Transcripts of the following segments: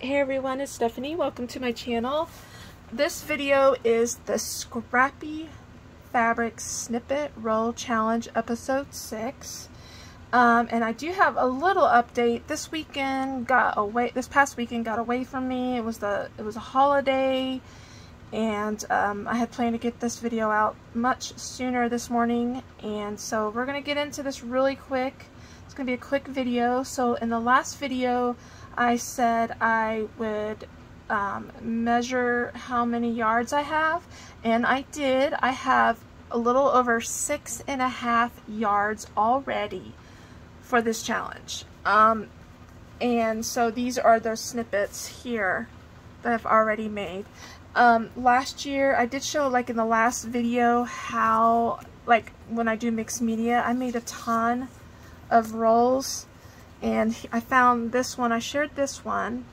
Hey everyone, it's Stephanie. Welcome to my channel. This video is the Scrappy Fabric Snippet Roll Challenge Episode 6. Um, and I do have a little update. This weekend got away, this past weekend got away from me. It was the, it was a holiday and um, I had planned to get this video out much sooner this morning. And so we're going to get into this really quick. It's going to be a quick video. So in the last video, I said I would um, measure how many yards I have, and I did. I have a little over six and a half yards already for this challenge. Um, and so these are the snippets here that I've already made. Um, last year, I did show like in the last video how, like when I do mixed media, I made a ton of rolls and I found this one. I shared this one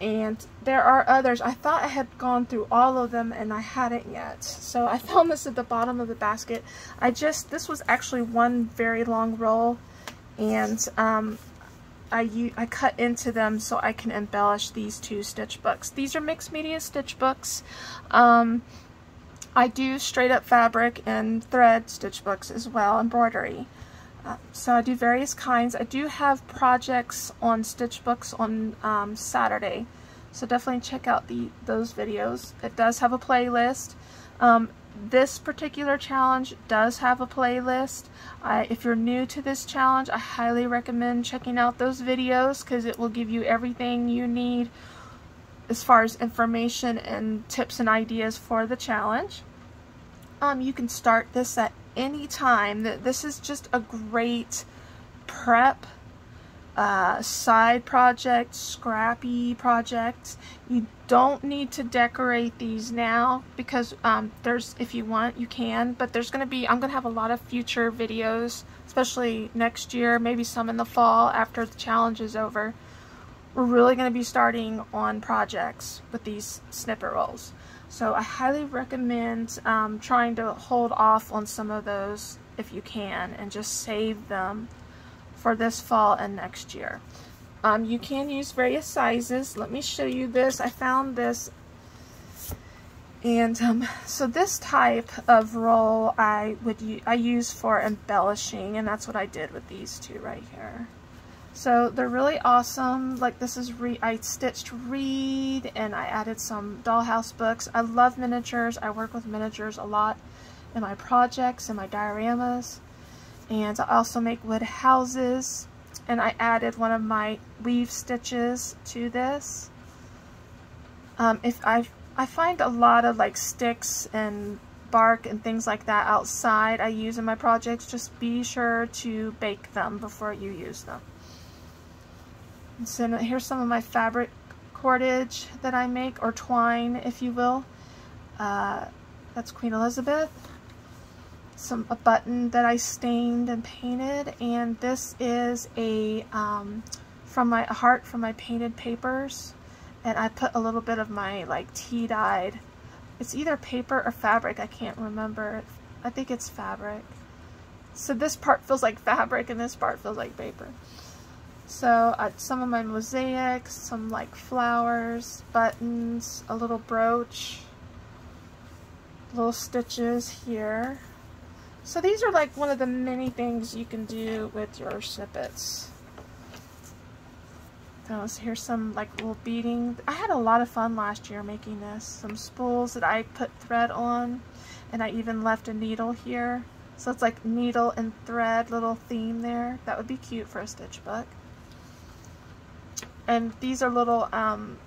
and there are others. I thought I had gone through all of them and I hadn't yet. So I found this at the bottom of the basket. I just, this was actually one very long roll and um, I, I cut into them so I can embellish these two stitch books. These are mixed media stitch books. Um, I do straight up fabric and thread stitch books as well, embroidery. So I do various kinds. I do have projects on stitch books on um, Saturday. So definitely check out the those videos. It does have a playlist. Um, this particular challenge does have a playlist. If you're new to this challenge, I highly recommend checking out those videos because it will give you everything you need as far as information and tips and ideas for the challenge. Um, you can start this at anytime that this is just a great prep uh, side project, scrappy project. You don't need to decorate these now because um, there's, if you want, you can, but there's going to be, I'm going to have a lot of future videos, especially next year, maybe some in the fall after the challenge is over. We're really going to be starting on projects with these snippet rolls. So I highly recommend um, trying to hold off on some of those if you can and just save them for this fall and next year. Um, you can use various sizes. Let me show you this. I found this and um, so this type of roll I would I use for embellishing and that's what I did with these two right here. So they're really awesome. Like this is, re I stitched Reed and I added some dollhouse books. I love miniatures. I work with miniatures a lot in my projects and my dioramas. And I also make wood houses. And I added one of my weave stitches to this. Um, if I, I find a lot of like sticks and bark and things like that outside I use in my projects, just be sure to bake them before you use them. So here's some of my fabric cordage that I make, or twine, if you will. Uh, that's Queen Elizabeth. Some a button that I stained and painted, and this is a um, from my heart from my painted papers, and I put a little bit of my like tea dyed. It's either paper or fabric. I can't remember. I think it's fabric. So this part feels like fabric, and this part feels like paper. So uh, some of my mosaics, some like flowers, buttons, a little brooch, little stitches here. So these are like one of the many things you can do with your snippets. Oh, so here's some like little beading. I had a lot of fun last year making this. Some spools that I put thread on and I even left a needle here. So it's like needle and thread little theme there. That would be cute for a stitch book. And these are little um,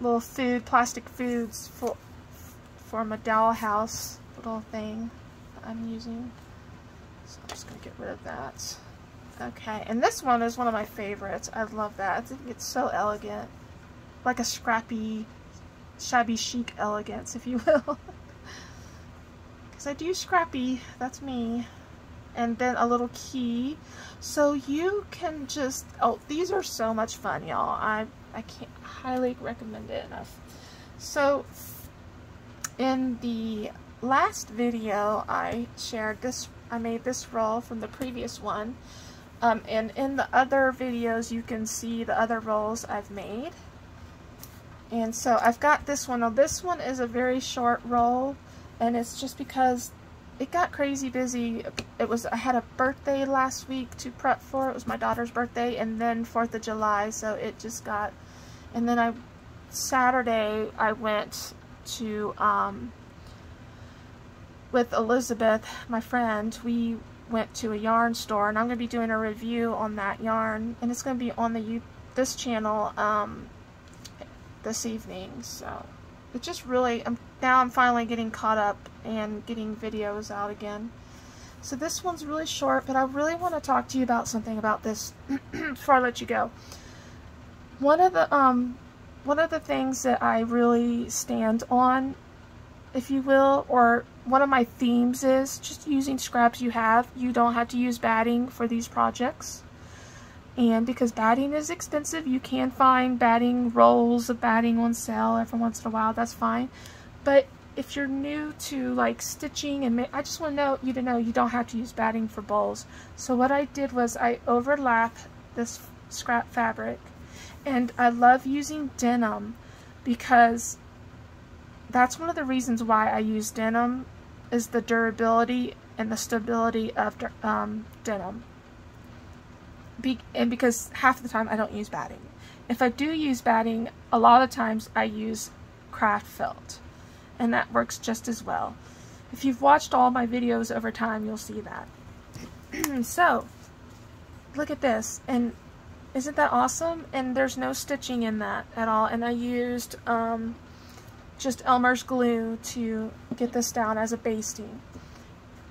little food, plastic foods for for my dollhouse little thing that I'm using. So I'm just going to get rid of that. Okay, and this one is one of my favorites. I love that. I think it's so elegant. Like a scrappy, shabby chic elegance, if you will. Because I do scrappy. That's me and then a little key so you can just oh these are so much fun y'all I I can't highly recommend it enough so in the last video I shared this I made this roll from the previous one Um, and in the other videos, you can see the other rolls I've made. And so I've got this one. Now this one is a very short roll, and it's just because it got crazy busy. It was I had a birthday last week to prep for. It was my daughter's birthday, and then 4th of July, so it just got... And then I Saturday, I went to... Um, with Elizabeth, my friend, we went to a yarn store and I'm going to be doing a review on that yarn and it's going to be on the this channel um, this evening so it just really I'm, now I'm finally getting caught up and getting videos out again so this one's really short but I really want to talk to you about something about this before I let you go one of the um one of the things that I really stand on if you will, or one of my themes is just using scraps you have. You don't have to use batting for these projects. And because batting is expensive, you can find batting rolls of batting on sale every once in a while. That's fine. But if you're new to like stitching and I just want to know you to know you don't have to use batting for bowls. So what I did was I overlap this scrap fabric and I love using denim because that's one of the reasons why I use denim is the durability and the stability of um, denim. Be and because half the time I don't use batting. If I do use batting, a lot of times I use craft felt and that works just as well. If you've watched all my videos over time, you'll see that. so, look at this, and isn't that awesome? And there's no stitching in that at all, and I used um, just Elmer's glue to get this down as a basting.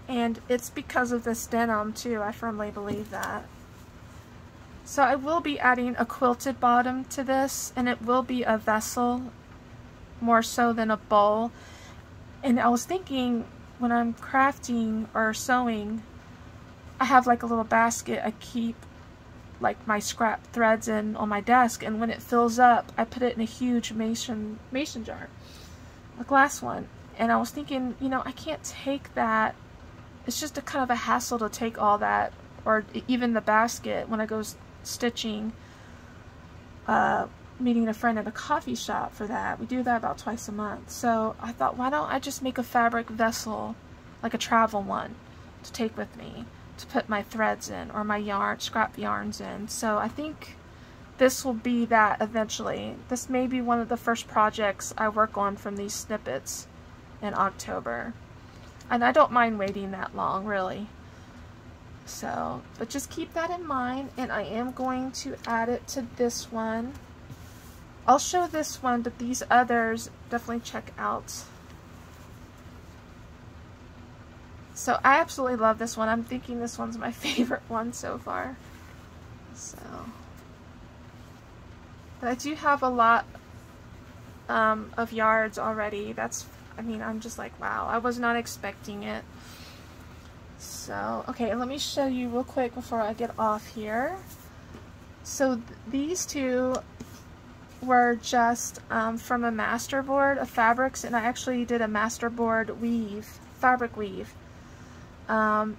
And it's because of this denim too, I firmly believe that. So I will be adding a quilted bottom to this, and it will be a vessel more so than a bowl. And I was thinking when I'm crafting or sewing, I have like a little basket I keep like my scrap threads in on my desk and when it fills up I put it in a huge mason mason jar a glass one. And I was thinking, you know, I can't take that. It's just a kind of a hassle to take all that, or even the basket when I go stitching, uh, meeting a friend at a coffee shop for that. We do that about twice a month. So I thought, why don't I just make a fabric vessel, like a travel one, to take with me, to put my threads in, or my yarn, scrap yarns in. So I think this will be that eventually. This may be one of the first projects I work on from these snippets in October. And I don't mind waiting that long, really. So, but just keep that in mind, and I am going to add it to this one. I'll show this one, but these others, definitely check out. So I absolutely love this one. I'm thinking this one's my favorite one so far. So... But I do have a lot um, of yards already. That's, I mean, I'm just like, wow, I was not expecting it. So, okay, let me show you real quick before I get off here. So th these two were just um, from a masterboard of fabrics, and I actually did a masterboard weave, fabric weave. Um,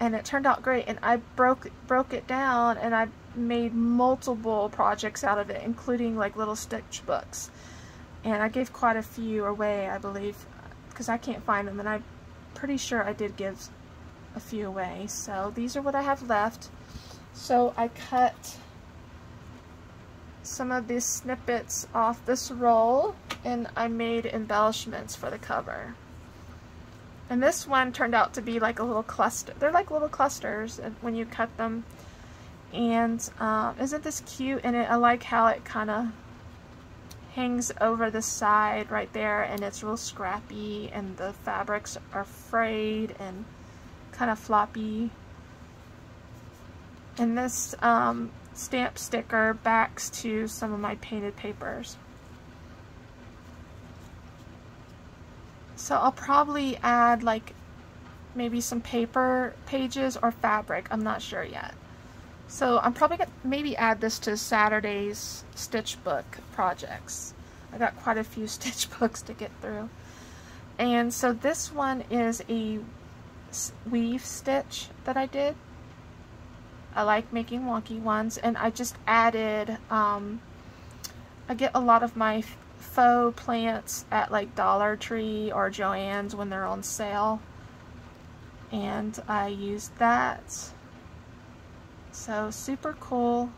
and it turned out great, and I broke broke it down, and I made multiple projects out of it, including like little stitch books. And I gave quite a few away, I believe, because I can't find them, and I'm pretty sure I did give a few away. So these are what I have left. So I cut some of these snippets off this roll, and I made embellishments for the cover. And this one turned out to be like a little cluster. They're like little clusters when you cut them and um, isn't this cute? And it, I like how it kind of hangs over the side right there and it's real scrappy and the fabrics are frayed and kind of floppy. And this um, stamp sticker backs to some of my painted papers. So I'll probably add like maybe some paper pages or fabric. I'm not sure yet. So I'm probably going to maybe add this to Saturday's stitch book projects. I got quite a few stitch books to get through. And so this one is a weave stitch that I did. I like making wonky ones and I just added, um, I get a lot of my faux plants at like Dollar Tree or Joann's when they're on sale and I used that so super cool.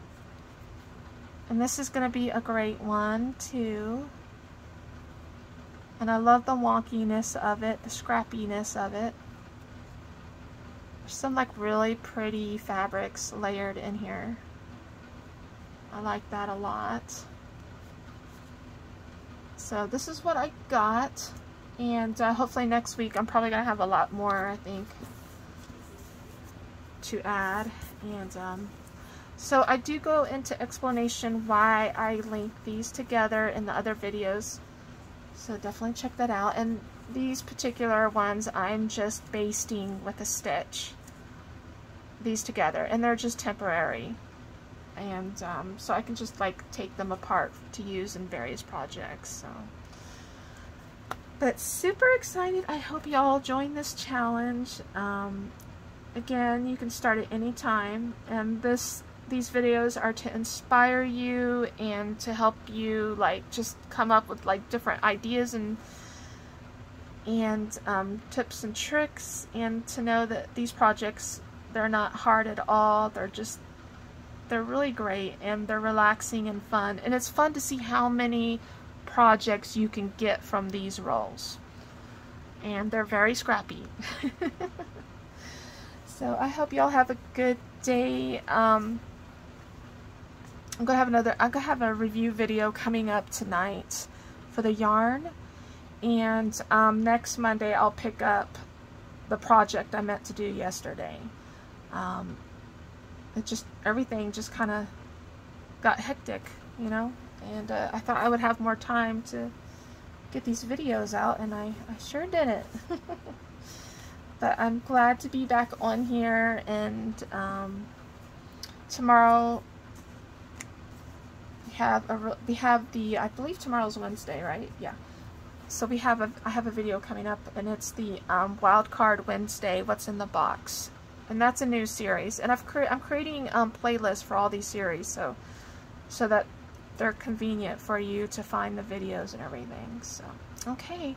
And this is going to be a great one too. And I love the wonkiness of it the scrappiness of it. There's some like really pretty fabrics layered in here. I like that a lot. So this is what I got. And uh, hopefully next week I'm probably going to have a lot more, I think, to add. And um, so I do go into explanation why I link these together in the other videos. So definitely check that out. And these particular ones I'm just basting with a stitch. These together. And they're just temporary and um, so I can just like take them apart to use in various projects so but super excited I hope y'all join this challenge um, again you can start at any time and this these videos are to inspire you and to help you like just come up with like different ideas and and um, tips and tricks and to know that these projects they're not hard at all they're just they're really great and they're relaxing and fun. And it's fun to see how many projects you can get from these rolls. And they're very scrappy. so I hope y'all have a good day. Um, I'm gonna have another. I'm gonna have a review video coming up tonight for the yarn, and um, next Monday I'll pick up the project I meant to do yesterday. Um, it just, everything just kind of got hectic, you know? And uh, I thought I would have more time to get these videos out, and I, I sure didn't. but I'm glad to be back on here, and um, tomorrow we have a we have the I believe tomorrow's Wednesday, right? Yeah. So we have a I have a video coming up, and it's the um, Wild Card Wednesday. What's in the box? and that's a new series. And I've cre I'm creating um, playlists for all these series, so so that they're convenient for you to find the videos and everything. So, okay.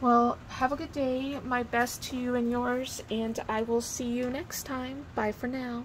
Well, have a good day. My best to you and yours, and I will see you next time. Bye for now.